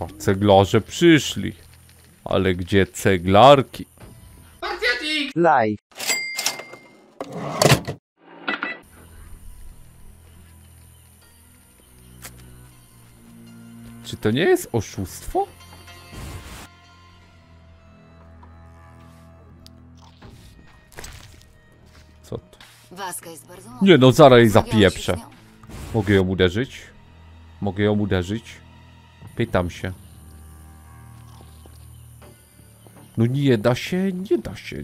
O, ceglarze przyszli. Ale gdzie ceglarki? Live. Czy to nie jest oszustwo? Co to? Nie no, zaraz jej zapieprzę. Mogę ją uderzyć? Mogę ją uderzyć? Pytam się. No nie da się, nie da się,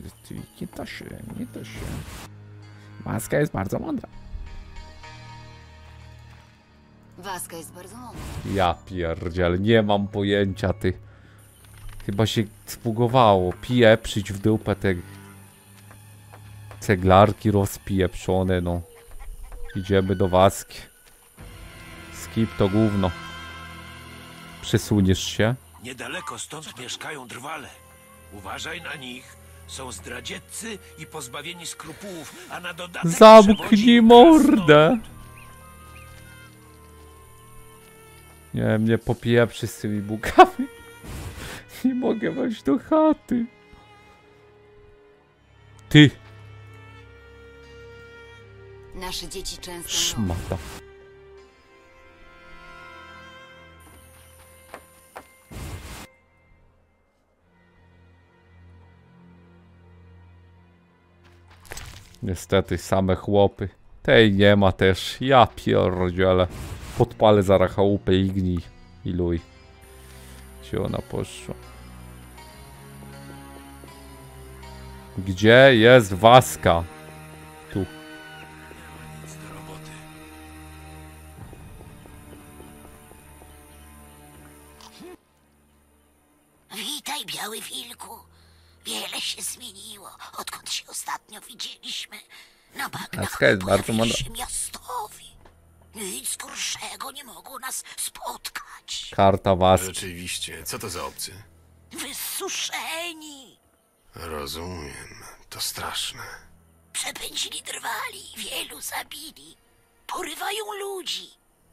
nie da się, nie da się. Maska jest bardzo mądra. Waska jest bardzo mądra. Ja pierdziel, nie mam pojęcia, ty. Chyba się spugowało. Pieprzyć w dupę te ceglarki rozpieprzone, no. Idziemy do waski. Skip to gówno. Przesuniesz się? Niedaleko stąd mieszkają drwale. Uważaj na nich. Są zdradzieccy i pozbawieni skrupułów, a na dodatek Zamknij mordę! Nie, mnie popieprzy z tymi bukami. Nie mogę wejść do chaty. Ty, Nasze dzieci często szmata. Niestety same chłopy. Tej nie ma też. Ja pierdzielę. Podpalę za chałupę i gnij. I luj. Gdzie ona poszła? Gdzie jest Waska? Się zmieniło, odkąd się ostatnio widzieliśmy. Na bagnach jest bardzo mądra. się miastowi. Nic gorszego nie mogło nas spotkać. Karta Waski. Rzeczywiście, co to za obcy? Wysuszeni. Rozumiem, to straszne. Przepędzili drwali, wielu zabili. Porywają ludzi.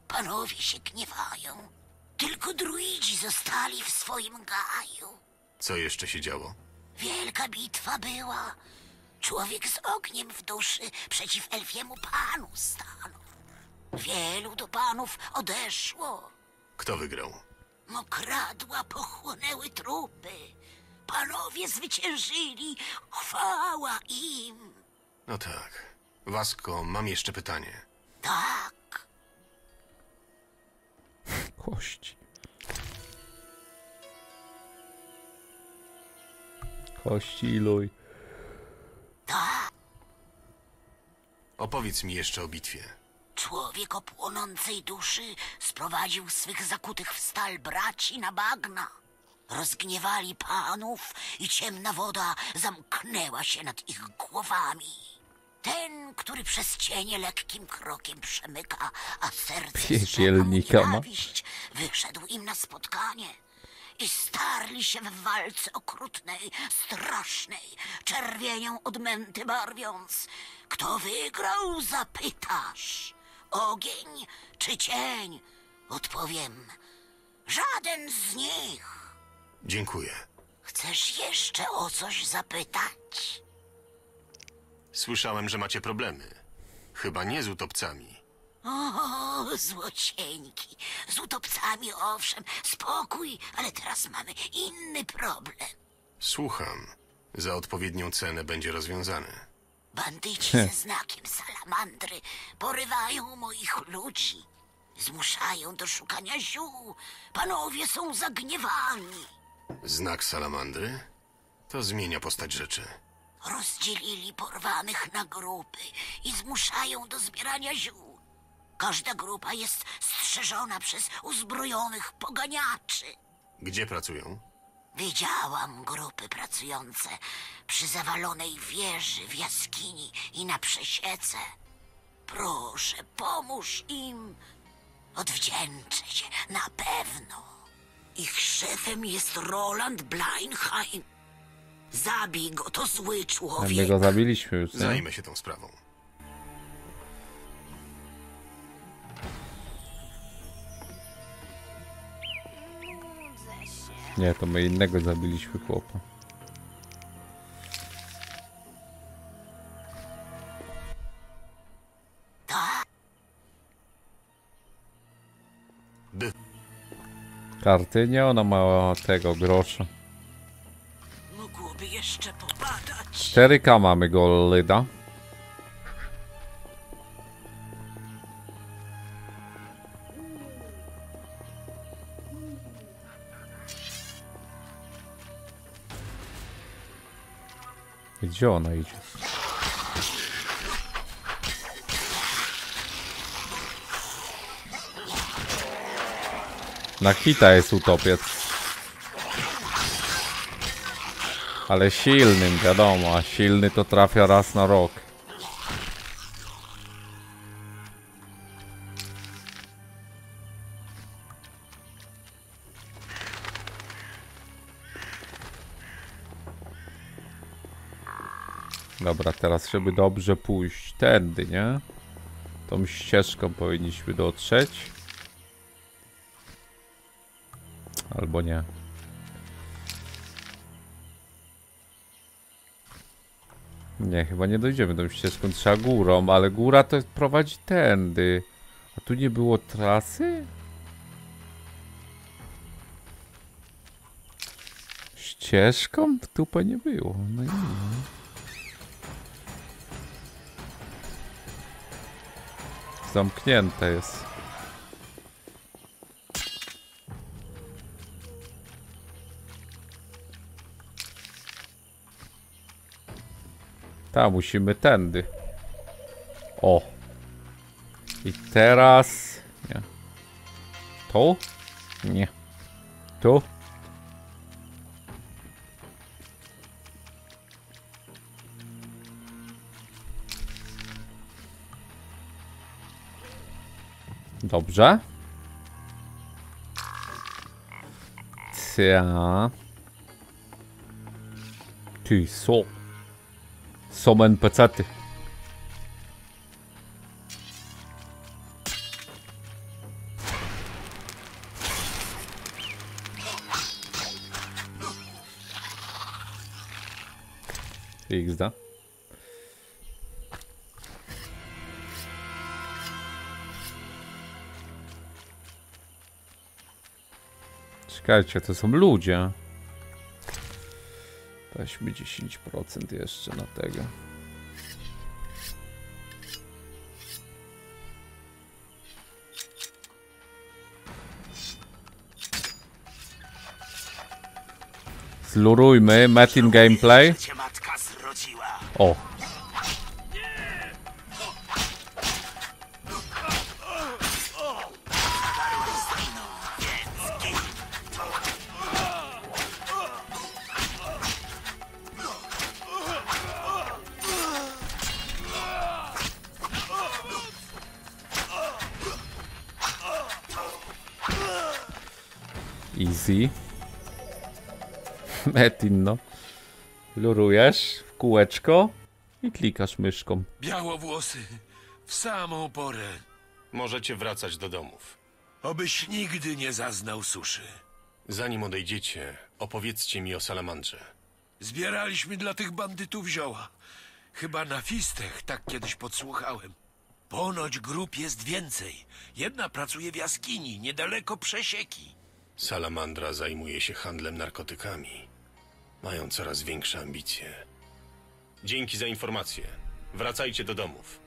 Panowie się gniewają. Tylko druidzi zostali w swoim gaju. Co jeszcze się działo? Wielka bitwa była. Człowiek z ogniem w duszy przeciw elfiemu panu stanął. Wielu do panów odeszło. Kto wygrał? Mokradła pochłonęły trupy. Panowie zwyciężyli. Chwała im. No tak. Wasko, mam jeszcze pytanie. Tak. Kości. Kości i luj. Tak. Opowiedz mi jeszcze o bitwie. Człowiek o płonącej duszy sprowadził swych zakutych w stal braci na bagna. Rozgniewali panów i ciemna woda zamknęła się nad ich głowami. Ten, który przez cienie lekkim krokiem przemyka, a serce ma. nienawiść, wyszedł im na spotkanie. I starli się w walce okrutnej, strasznej, czerwienią odmęty barwiąc. Kto wygrał, zapytasz. Ogień czy cień? Odpowiem. Żaden z nich. Dziękuję. Chcesz jeszcze o coś zapytać? Słyszałem, że macie problemy. Chyba nie z utopcami. O, złocieńki. Z utopcami owszem, spokój, ale teraz mamy inny problem. Słucham. Za odpowiednią cenę będzie rozwiązany. Bandyci ze znakiem salamandry porywają moich ludzi. Zmuszają do szukania ziół. Panowie są zagniewani. Znak salamandry? To zmienia postać rzeczy. Rozdzielili porwanych na grupy i zmuszają do zbierania ziół. Każda grupa jest strzeżona przez uzbrojonych poganiaczy. Gdzie pracują? Widziałam grupy pracujące przy zawalonej wieży w jaskini i na przesiece. Proszę, pomóż im. Odwdzięczę się, na pewno. Ich szefem jest Roland Bleinheim. Zabij go, to zły My człowiek. go zabiliśmy już, nie? Zajmę się tą sprawą. Nie, to my innego zabiliśmy chłopa. Karty? Nie, ona ma tego grosza. Mógłoby jeszcze popadać. 4K mamy Gollyda. Gdzie ona idzie? Na hita jest utopiec. Ale silnym, wiadomo, a silny to trafia raz na rok. Dobra, teraz żeby dobrze pójść tędy, nie? Tą ścieżką powinniśmy dotrzeć. Albo nie. Nie, chyba nie dojdziemy tą ścieżką, trzeba górą, ale góra to prowadzi tędy. A tu nie było trasy? Ścieżką? Tupę nie było. No nie. Zamknięte jest. Ta, musimy tędy. O. I teraz... Nie. Tu? Nie. Tu? Dobrze. Cia. Ty, co? Są NPC-ty. XD. Czekajcie, to są ludzie. Weźmy 10% jeszcze na tego. Zlurujmy Metin Gameplay. O. Metin, no. Lurujesz w kółeczko i klikasz myszką. Białowłosy, w samą porę. Możecie wracać do domów. Obyś nigdy nie zaznał suszy. Zanim odejdziecie, opowiedzcie mi o salamandrze. Zbieraliśmy dla tych bandytów zioła. Chyba na fistech, tak kiedyś podsłuchałem. Ponoć grup jest więcej. Jedna pracuje w jaskini, niedaleko przesieki. Salamandra zajmuje się handlem narkotykami. Mają coraz większe ambicje. Dzięki za informację. Wracajcie do domów.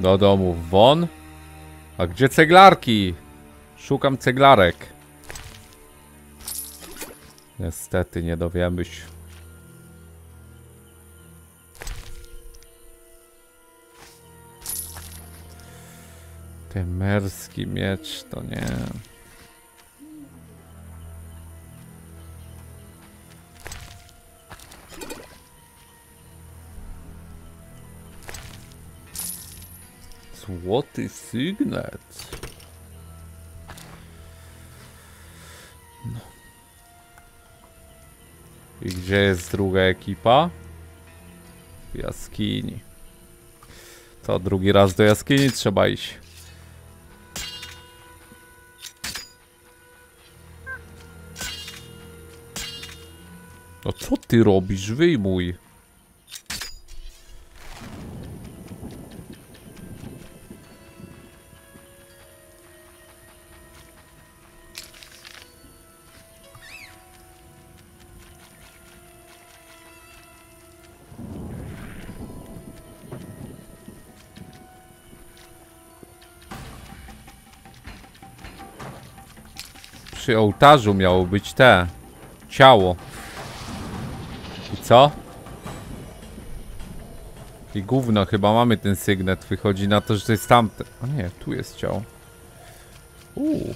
Do domu won. A gdzie ceglarki? Szukam ceglarek. Niestety nie dowiemy się. Temerski miecz to nie. Złoty sygnet. No. I gdzie jest druga ekipa? W jaskini. To drugi raz do jaskini trzeba iść. No co ty robisz? Wyjmuj. Przy ołtarzu miało być te ciało. I co? I gówno, chyba mamy ten sygnet. Wychodzi na to, że to jest tamte. O nie, tu jest ciało. Uuu.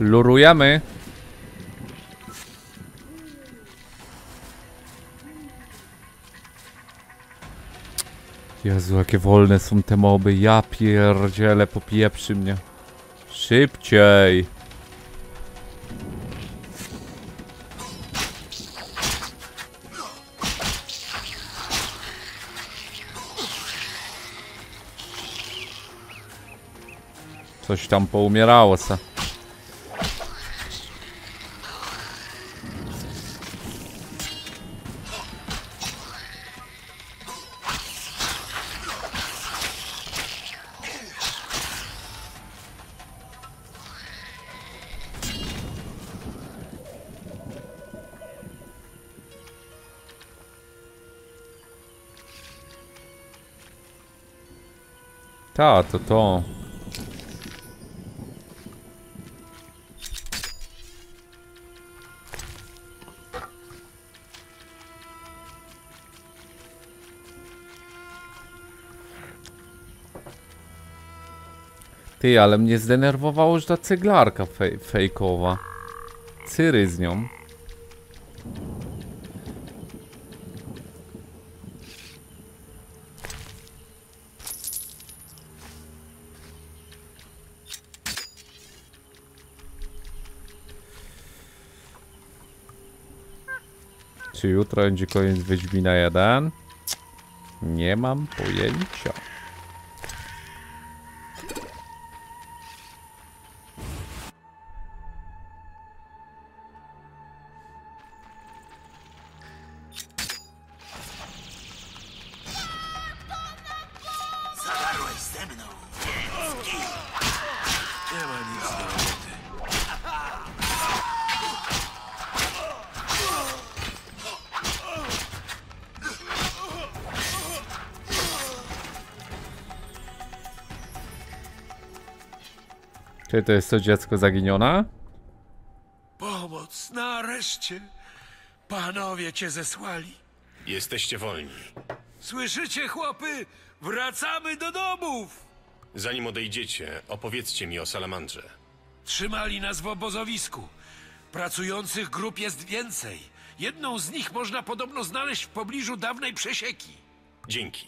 Lurujemy. Jezu, jakie wolne są te moby. Ja pierdzielę, popieprzy mnie. Szybciej. Coś tam poumierało se. Ta, to to. Ty, ale mnie zdenerwowało, że ta ceglarka fej fejkowa. Cyry z nią. Czy jutro będzie koniec Wiedźmina 1? Nie mam pojęcia. Czy to jest to dziecko zaginione? Pomoc, nareszcie. Panowie cię zesłali. Jesteście wolni. Słyszycie, chłopy? Wracamy do domów! Zanim odejdziecie, opowiedzcie mi o salamandrze. Trzymali nas w obozowisku. Pracujących grup jest więcej. Jedną z nich można podobno znaleźć w pobliżu dawnej przesieki. Dzięki.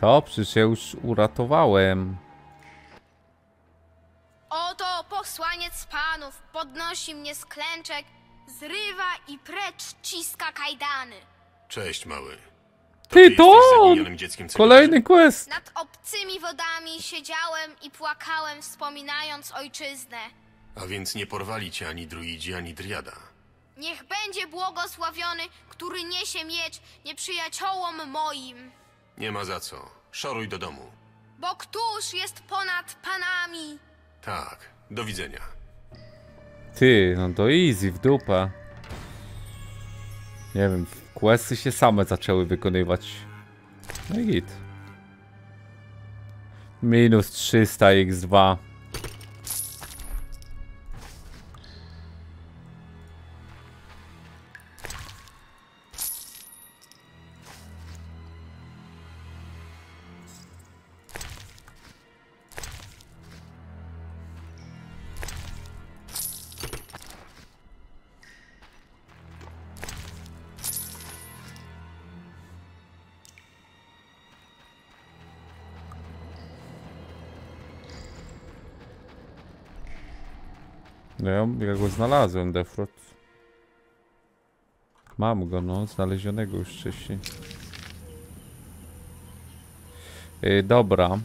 Co? Przecież ja już uratowałem. Oto posłaniec panów podnosi mnie z klęczek, zrywa i precz ciska kajdany. Cześć, mały. Ty, to zaginionym dzieckiem? Kolejny quest! Nad obcymi wodami siedziałem i płakałem, wspominając ojczyznę. A więc nie porwali cię ani druidzi, ani driada. Niech będzie błogosławiony, który niesie miecz nieprzyjaciołom moim. Nie ma za co. Szoruj do domu. Bo któż jest ponad panami? Tak. Do widzenia. Ty, no to easy, w dupę. Nie wiem, questy się same zaczęły wykonywać. No i git. Minus 300 x2. Znalazłem, Defrot. Mam go, no, znalezionego już wcześniej. Yy, dobra.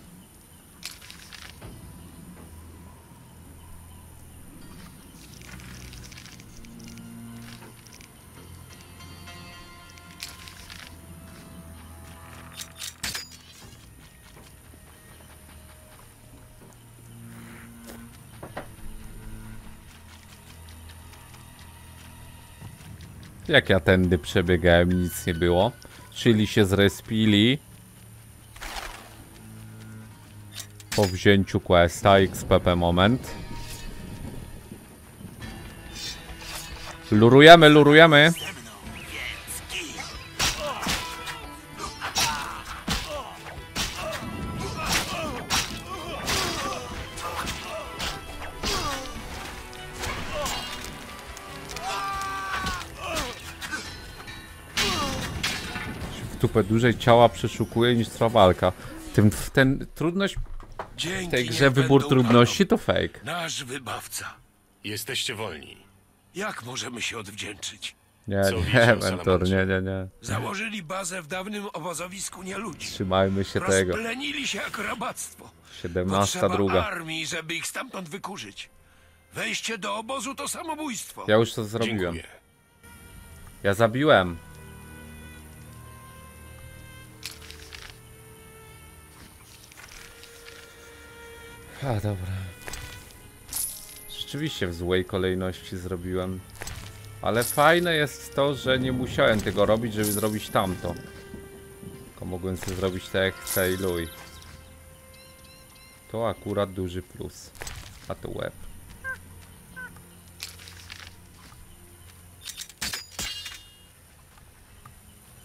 Jak ja tędy przebiegałem nic nie było. Czyli się zrespili. Po wzięciu questa XPP moment. Lurujemy, lurujemy. Dłużej ciała przeszukuje niż trwa walka. Tym, ten trudność Dzięki w tej grze, wybór trudności to fake. Nasz wybawca. Jesteście wolni. Jak możemy się odwdzięczyć? Nie, Co nie, mentor, nie, nie, nie. Założyli bazę w dawnym obozowisku nieludzi. Trzymajmy się tego. Rozplenili się jak rabactwo. 17 Potrzeba druga. armii, żeby ich stamtąd wykurzyć. Wejście do obozu to samobójstwo. Ja już to zrobiłem. Dziękuję. Ja zabiłem. A, dobra. Rzeczywiście w złej kolejności zrobiłem. Ale fajne jest to, że nie musiałem tego robić, żeby zrobić tamto. Tylko mogłem sobie zrobić tak jak chcę i luj. To akurat duży plus. A to łeb.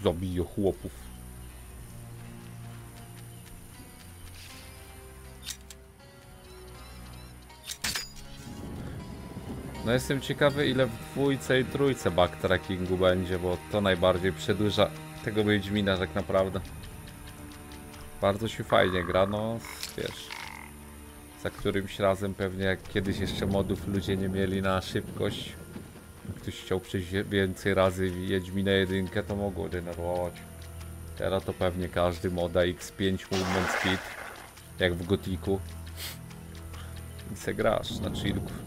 Zabiję chłopów. No jestem ciekawy ile w dwójce i trójce backtrackingu będzie, bo to najbardziej przedłuża tego Wiedźmina tak naprawdę. Bardzo się fajnie gra, no wiesz. Za którymś razem pewnie jak kiedyś jeszcze modów ludzie nie mieli na szybkość. Ktoś chciał przejść więcej razy Wiedźminę jedynkę, to mogło denerwować. Teraz to pewnie każdy moda X5 Movement Speed, jak w Gotiku. I se grasz na chillku.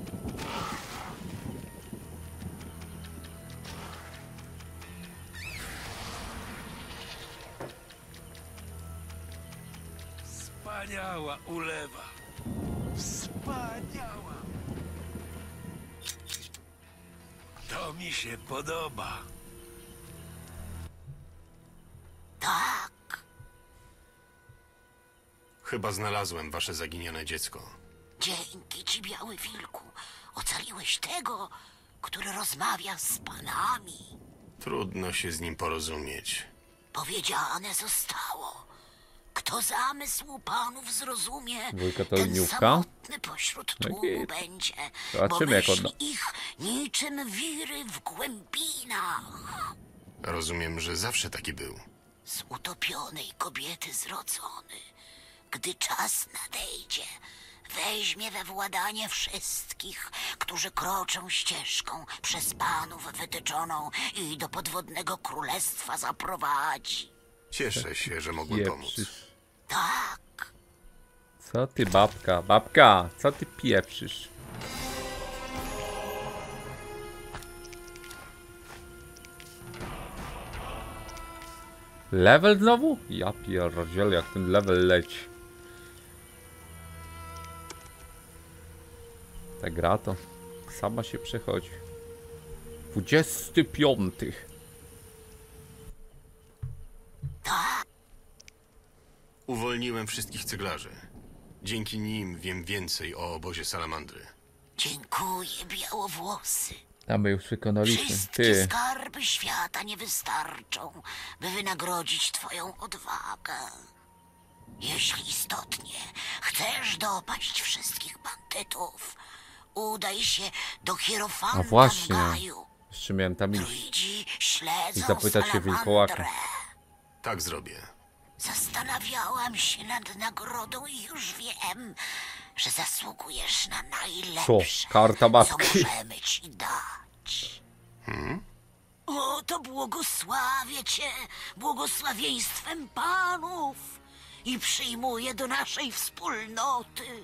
Chyba znalazłem wasze zaginione dziecko. dzięki ci, Biały Wilku. Ocaliłeś tego, który rozmawia z panami. Trudno się z nim porozumieć. Powiedziane zostało. Kto zamysł panów zrozumie, Dwójka to ten liniówka? samotny pośród No tłumu git. będzie, Zobaczymy, bo jak myśli odda- ich niczym wiry w głębinach. Rozumiem, że zawsze taki był. Z utopionej kobiety zrodzony, gdy czas nadejdzie, weźmie we władanie wszystkich, którzy kroczą ścieżką przez panów wytyczoną i do podwodnego królestwa zaprowadzi. Cieszę się, że mogłem pomóc. Pieprzysz. Tak, Co ty babka? Babka, co ty pieprzysz? Level znowu? Ja pierdzielę jak ten level leci. Ta gra to sama się przechodzi. 25. Uwolniłem wszystkich cyglarzy. Dzięki nim wiem więcej o obozie salamandry. dziękuję, białowłosy. A my już wykonaliśmy. Wszystkie Ty. skarby świata nie wystarczą, by wynagrodzić twoją odwagę. Jeśli istotnie chcesz dopaść wszystkich bandytów, udaj się do Hierofanta A właśnie. w Gaju. Jeszcze miałem tam iść. Druidzi śledzą I zapytać się salamandrę. wilkołaka. Tak zrobię. Zastanawiałam się nad nagrodą i już wiem, że zasługujesz na Co? najlepsze, Karta co babki. możemy ci dać. O, to błogosławię cię błogosławieństwem panów i przyjmuję do naszej wspólnoty.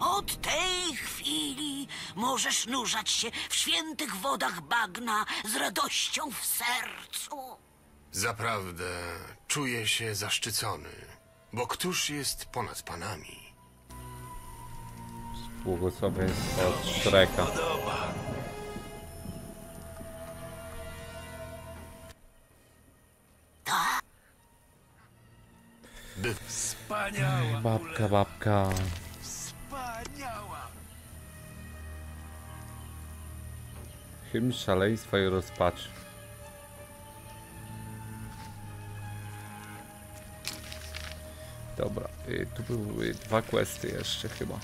Od tej chwili możesz nurzać się w świętych wodach bagna z radością w sercu. Zaprawdę czuję się zaszczycony, bo któż jest ponad panami? Błogosławieństwo od Shreka. Tak. Wspaniała Babka, babka. Wspaniała. Hymn szaleństwa i rozpaczy. Dobra, y, tu były dwa questy jeszcze chyba.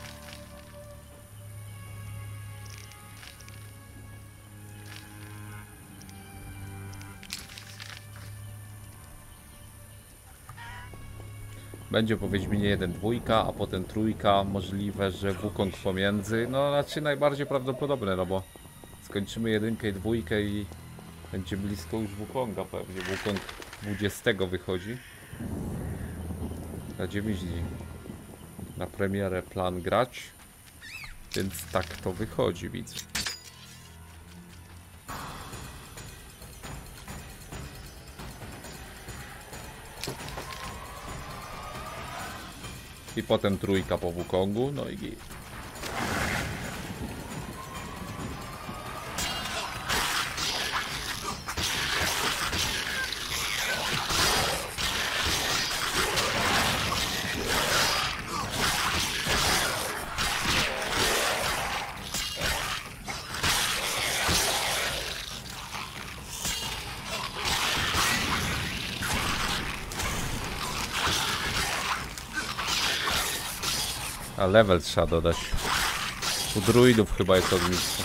Będzie po Wiedźminie 1 dwójka, a potem trójka, możliwe, że Wukong pomiędzy. No raczej najbardziej prawdopodobne, no bo skończymy jedynkę i dwójkę i będzie blisko już Wukonga pewnie. Wukong 20 wychodzi. Na 9 dni. Na premierę plan grać. Więc tak to wychodzi, widzę. I potem trójka po Wukongu, no i git. Level trzeba dodać. U druidów chyba jest ognisko.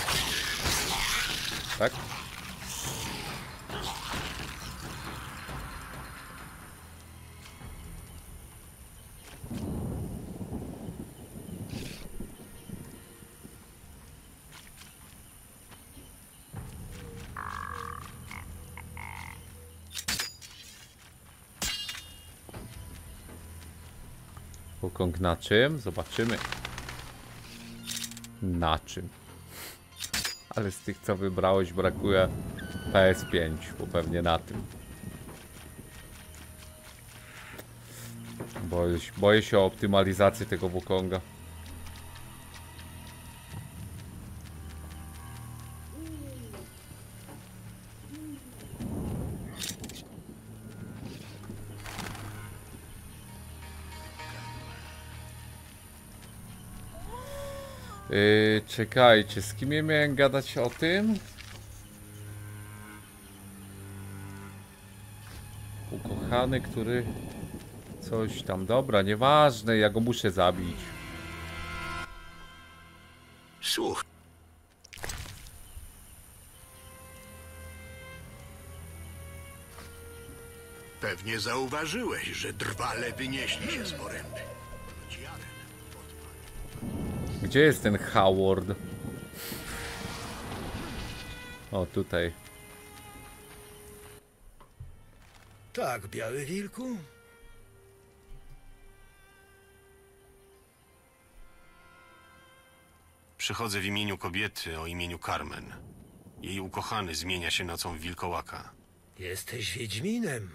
Tak? Wukong na czym? Zobaczymy. Na czym? Ale z tych co wybrałeś brakuje PS5, bo pewnie na tym. Boję się, boję się o tego Wukonga. Czekajcie, z kim ja miałem gadać o tym? Ukochany, który coś tam, dobra, nieważne, ja go muszę zabić. Słuch. Pewnie zauważyłeś, że drwale wynieśli się z poręby. Gdzie jest ten Howard? O, tutaj. Tak, biały wilku? Przychodzę w imieniu kobiety o imieniu Carmen. Jej ukochany zmienia się nocą w wilkołaka. Jesteś Wiedźminem.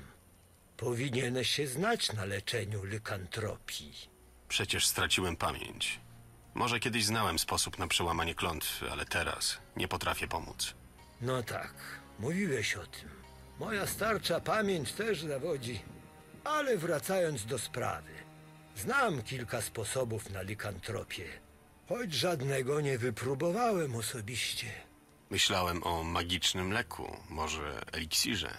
Powinieneś się znać na leczeniu lykantropii. Przecież straciłem pamięć. Może kiedyś znałem sposób na przełamanie klątwy, ale teraz nie potrafię pomóc. No tak, mówiłeś o tym. Moja starcza pamięć też zawodzi. Ale wracając do sprawy. Znam kilka sposobów na likantropię, choć żadnego nie wypróbowałem osobiście. Myślałem o magicznym leku, może eliksirze.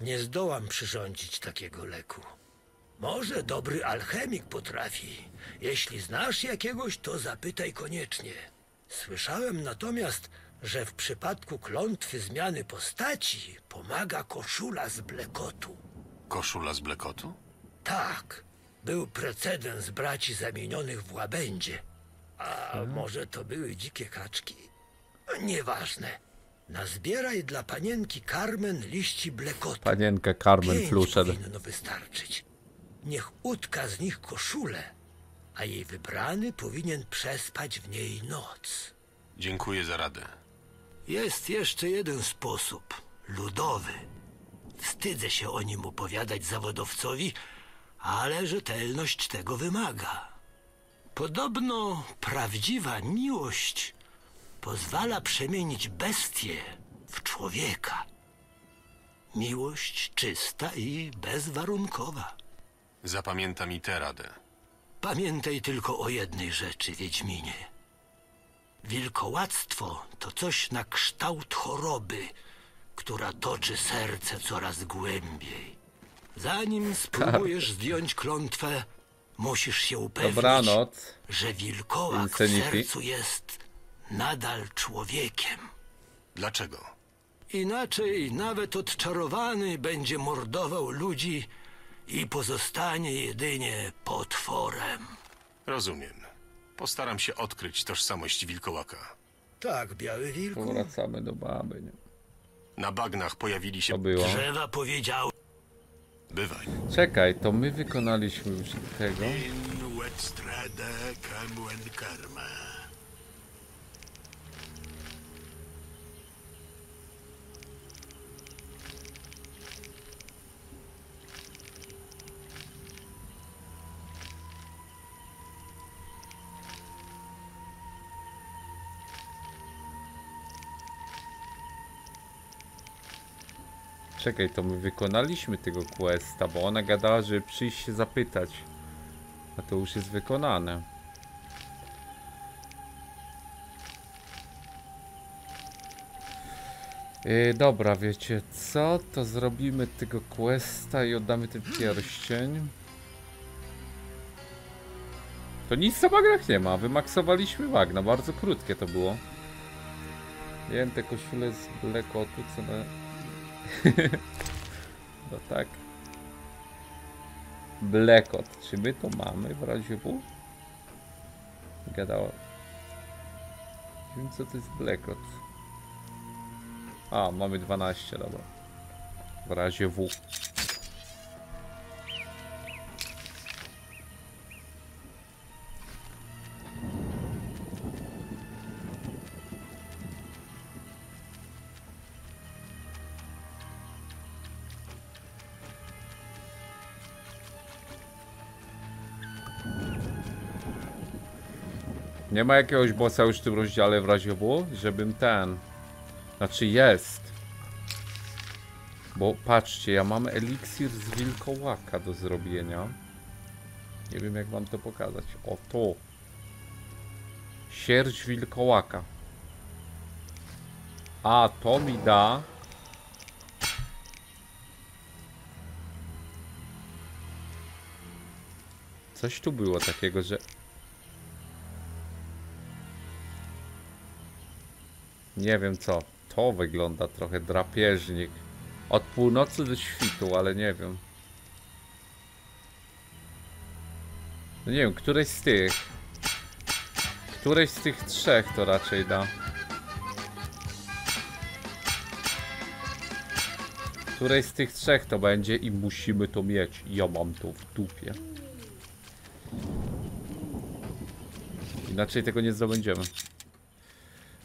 Nie zdołam przyrządzić takiego leku. Może dobry alchemik potrafi. Jeśli znasz jakiegoś, to zapytaj koniecznie. Słyszałem natomiast, że w przypadku klątwy zmiany postaci pomaga koszula z blekotu. Koszula z blekotu? Tak, był precedens braci zamienionych w łabędzie. A może to były dzikie kaczki? Nieważne. Nazbieraj dla panienki Carmen liści blekotu. Panienkę Carmen Pięć Fluszed. powinno wystarczyć. Niech utka z nich koszulę, a jej wybrany powinien przespać w niej noc. Dziękuję za radę. Jest jeszcze jeden sposób, ludowy. Wstydzę się o nim opowiadać zawodowcowi, ale rzetelność tego wymaga. Podobno prawdziwa miłość pozwala przemienić bestię w człowieka. Miłość czysta i bezwarunkowa. Zapamiętam i tę radę. Pamiętaj tylko o jednej rzeczy, Wiedźminie. Wilkołactwo to coś na kształt choroby, która toczy serce coraz głębiej. Zanim spróbujesz zdjąć klątwę, musisz się upewnić, Dobranoc. że wilkołak w sercu jest nadal człowiekiem. Dlaczego? Inaczej nawet odczarowany będzie mordował ludzi i pozostanie jedynie potworem. Rozumiem. Postaram się odkryć tożsamość wilkołaka. Tak, biały wilku. Wracamy do baby, nie? Na bagnach pojawili się... To było. Drzewa powiedziały. Bywaj. Czekaj, to my wykonaliśmy już tego. Czekaj, to my wykonaliśmy tego questa, bo ona gadała, żeby przyjść się zapytać. A to już jest wykonane. Yy, dobra, wiecie co? To zrobimy tego questa i oddamy ten pierścień. To nic na bagnach nie ma. Wymaksowaliśmy bagna. Bardzo krótkie to było. Wiem, te koszule z Blackotu, co na... No tak. Blackout. Czy my to mamy w razie W? Gadało. Nie wiem co to jest Blackout. A, mamy 12, dobra. W razie W. Nie ma jakiegoś bossa już w tym rozdziale w razie W, żebym ten... Znaczy jest. Bo patrzcie, ja mam eliksir z wilkołaka do zrobienia. Nie wiem jak wam to pokazać. O to. Sierść wilkołaka. A to mi da. Coś tu było takiego, że Nie wiem co. To wygląda trochę drapieżnik. Od północy do świtu, ale nie wiem. No nie wiem, któreś z tych. Któreś z tych trzech to raczej da. Któreś z tych trzech to będzie i musimy to mieć. Ja mam to w dupie. Inaczej tego nie zdobędziemy.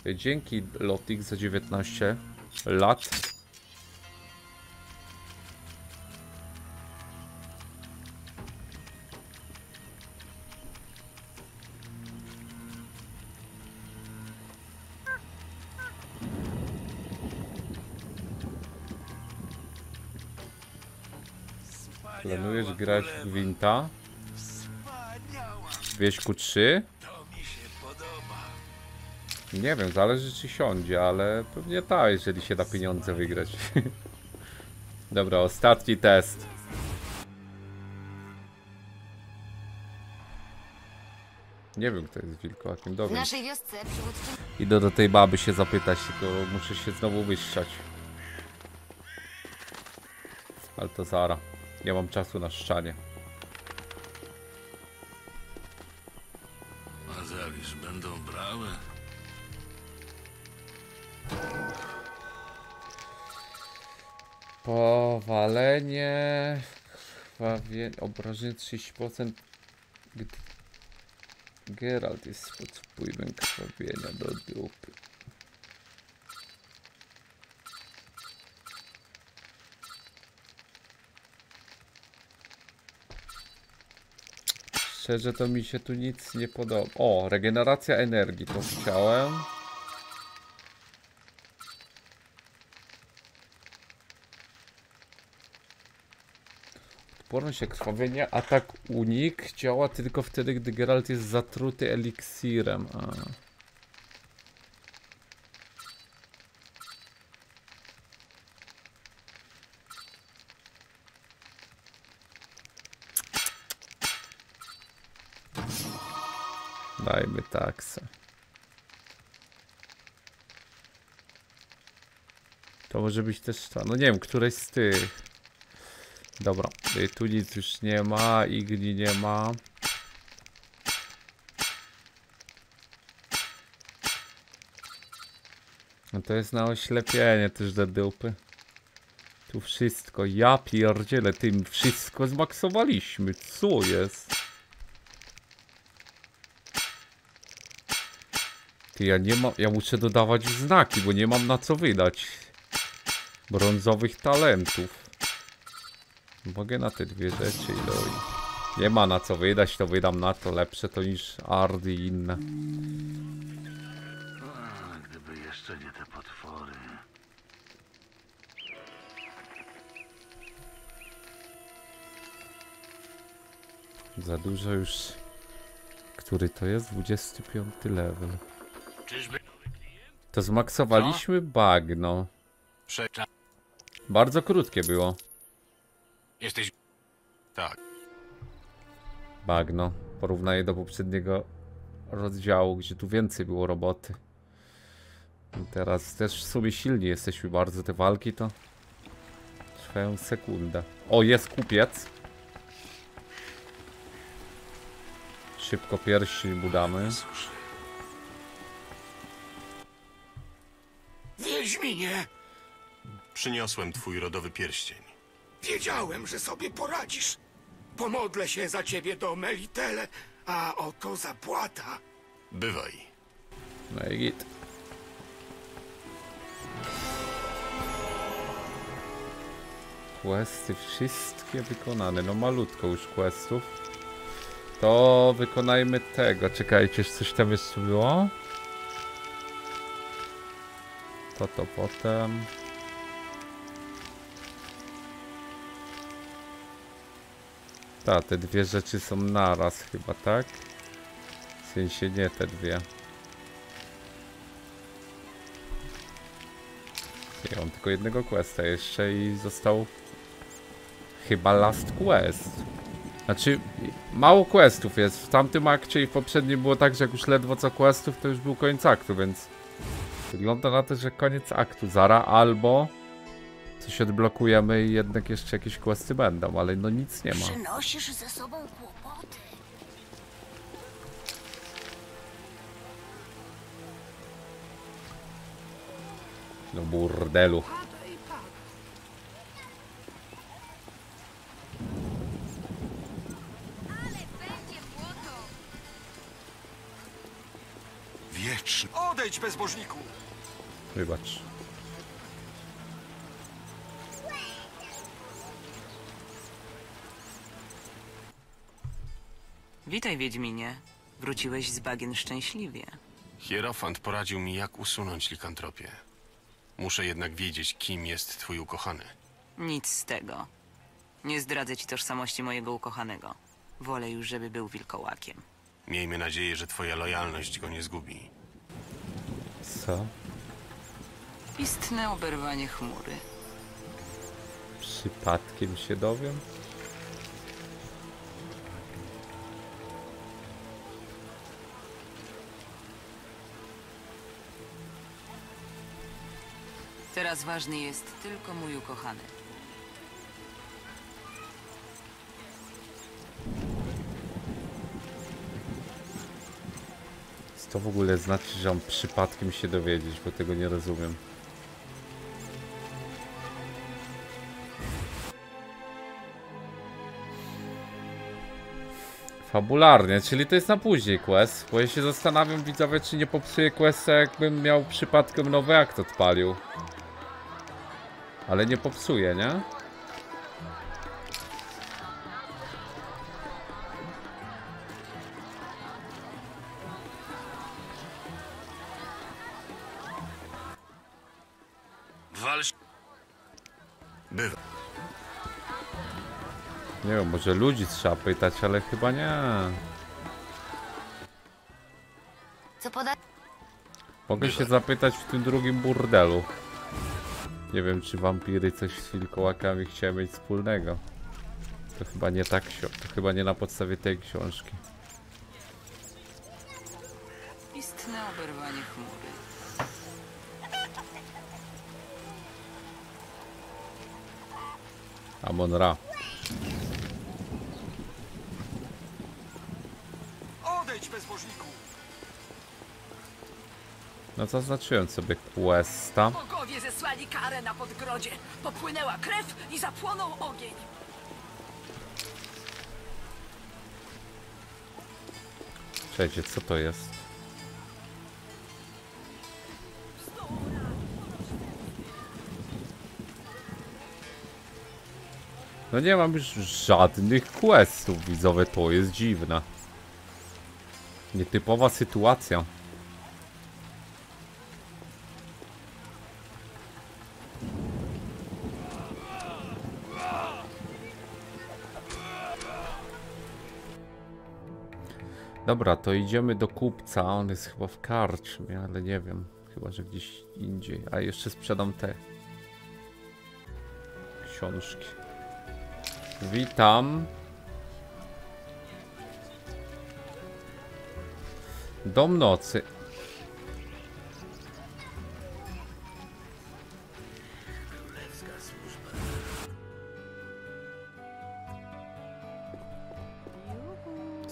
Dzięki Lotik za 19 lat. Planujesz grać w Gwinta? Wieśku 3? Nie wiem, zależy czy siądzie, ale pewnie tak, jeżeli się da pieniądze wygrać. Dobra, ostatni test. Nie wiem, kto jest wilkołakiem, W dowiem. naszej wiosce przywódczyni Idę do tej baby się zapytać, tylko muszę się znowu wyszczać. Ale to zara. Nie mam czasu na szczanie. Powalenie, krwawie, obrażenie 30%. Gdy Geralt jest pod wpływem krwawienia do dupy. Szczerze to mi się tu nic nie podoba. O, regeneracja energii, to chciałem. Odporność, krwawienie, atak unik działa tylko wtedy, gdy Geralt jest zatruty eliksirem. A. Dajmy taksę. To może być też to. No nie wiem, któreś z tych. Dobra, y, tu nic już nie ma, igli nie ma. No to jest na oślepienie też do dupy. Tu wszystko, ja pierdzielę, tym wszystko zmaksowaliśmy, co jest? Ty, ja nie mam, ja muszę dodawać znaki, bo nie mam na co wydać brązowych talentów. Mogę na te dwie rzeczy i doj. Nie ma na co wydać, to wydam na to lepsze to niż Ardy i inne. Gdyby jeszcze nie te potwory. Za dużo już. Który to jest? 25 level. To zmaksowaliśmy bagno. Bardzo krótkie było. Jesteś... Tak. Bagno. Porównaję do poprzedniego rozdziału, gdzie tu więcej było roboty. I teraz też w sumie silni jesteśmy bardzo. Te walki to trwają sekundę. O, jest kupiec. Szybko pierścień budamy. Wiedźminie, Przyniosłem twój rodowy pierścień. Wiedziałem, że sobie poradzisz. Pomodlę się za ciebie do Melitele, a oto zapłata. Bywaj. No i git. Questy wszystkie wykonane. No malutko już questów. To wykonajmy tego. Czekajcie, coś tam jeszcze było? To to potem. Ta, te dwie rzeczy są naraz chyba, tak? W sensie nie te dwie. Ja mam tylko jednego questa jeszcze i został chyba last quest. Znaczy, mało questów jest. W tamtym akcie i w poprzednim było tak, że jak już ledwo co questów, to już był koniec aktu, więc wygląda na to, że koniec aktu zara albo coś odblokujemy i jednak jeszcze jakieś questy będą, ale no nic nie ma. Przynosisz ze sobą kłopoty. No burdelu. Wieczny. Odejdź, bezbożniku! Wybacz. Witaj, Wiedźminie. Wróciłeś z bagien szczęśliwie. Hierofant poradził mi, jak usunąć likantropię. Muszę jednak wiedzieć, kim jest twój ukochany. Nic z tego. Nie zdradzę ci tożsamości mojego ukochanego. Wolę już, żeby był wilkołakiem. Miejmy nadzieję, że twoja lojalność go nie zgubi. Co? Istne oberwanie chmury. Przypadkiem się dowiem? Teraz ważny jest tylko mój ukochany. Co to w ogóle znaczy, że mam przypadkiem się dowiedzieć, bo tego nie rozumiem. Fabularnie, czyli to jest na później quest, bo ja się zastanawiam widzowie, czy nie popsuję questa, jakbym miał przypadkiem nowy akt odpalił. Ale nie popsuję, nie? Bywa. Nie wiem, może ludzi trzeba pytać, ale chyba nie. Co poda... Mogę się zapytać w tym drugim burdelu. Nie wiem, czy wampiry coś z wilkołakami chciały mieć wspólnego. To chyba nie tak, ksio- to chyba nie na podstawie tej książki. Istne oberwanie chmury. Amon Ra. No zaznaczyłem sobie questa. Bogowie zesłali karę na podgrodzie. Popłynęła krew i zapłonął ogień. Czekajcie, co to jest? No nie mam już żadnych questów widzowe, to jest dziwne. Nietypowa sytuacja. Dobra, to idziemy do kupca. On jest chyba w karczmie, ale nie wiem. Chyba, że gdzieś indziej. A jeszcze sprzedam te książki. Witam. Dom nocy.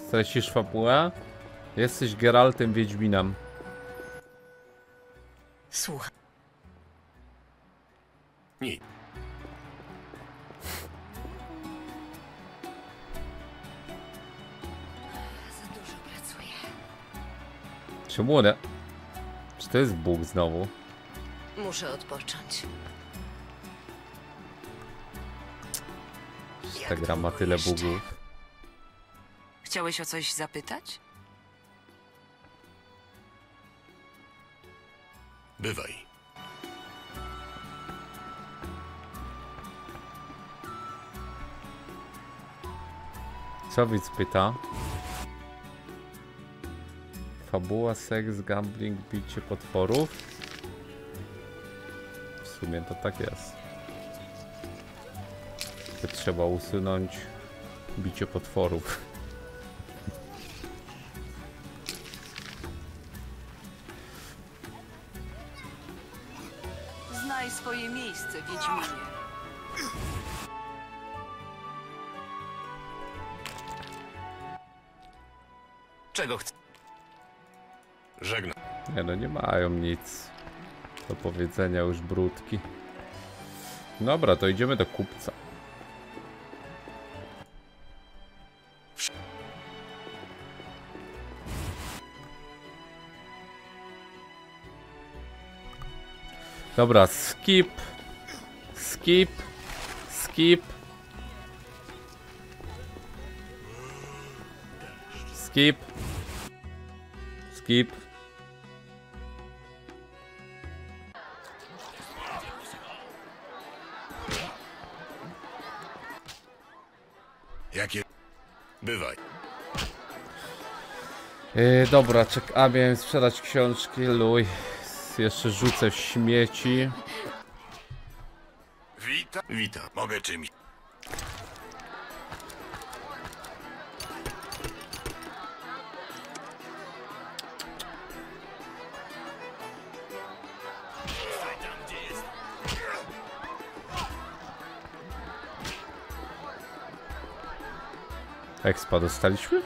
Stracisz fabułę? Jesteś Geraltem Wiedźminem. Słuchaj, Nic. Za dużo pracuję. Czemu one? Czy to jest Bóg znowu? Muszę odpocząć. Ta gra ma tyle bugów. Chciałeś o coś zapytać? Bywaj. Co widz pyta? Fabuła, seks, gambling, bicie potworów? W sumie to tak jest. To trzeba usunąć bicie potworów. Czego chcesz? Żegnam. Nie no, nie mają nic do powiedzenia już brudki. Dobra, to idziemy do kupca. Dobra, skip. Skip. Skip. Skip. Skip. Jakie Bywaj. Yy, dobra, czek, a miałem sprzedać książki, luj. Jeszcze rzucę w śmieci. Witam. Witam. Mogę czymś. Expa dostaliśmy?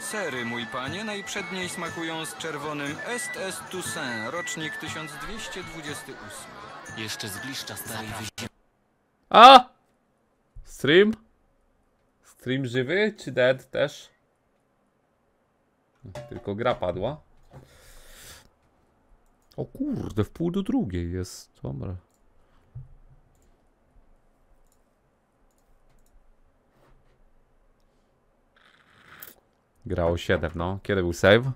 Sery, mój panie, najprzedniej smakują z czerwonym Est Est Toussaint, rocznik 1228. Jeszcze zgliszcza starej wyziemy. A! Stream? Stream żywy czy dead też? Tylko gra padła. O kurde, w pół do drugiej jest. Dobra. Grało 7, no. Kiedy był save?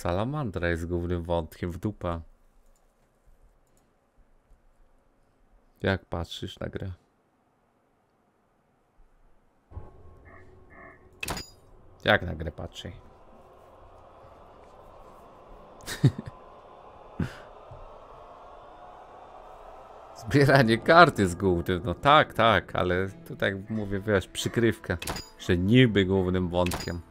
Salamandra jest głównym wątkiem w dupa. Jak patrzysz na grę? Jak na grę patrzy? Zbieranie kart jest głównym, no tak, tak, ale tu tak mówię, wiesz, przykrywka, że niby głównym wątkiem.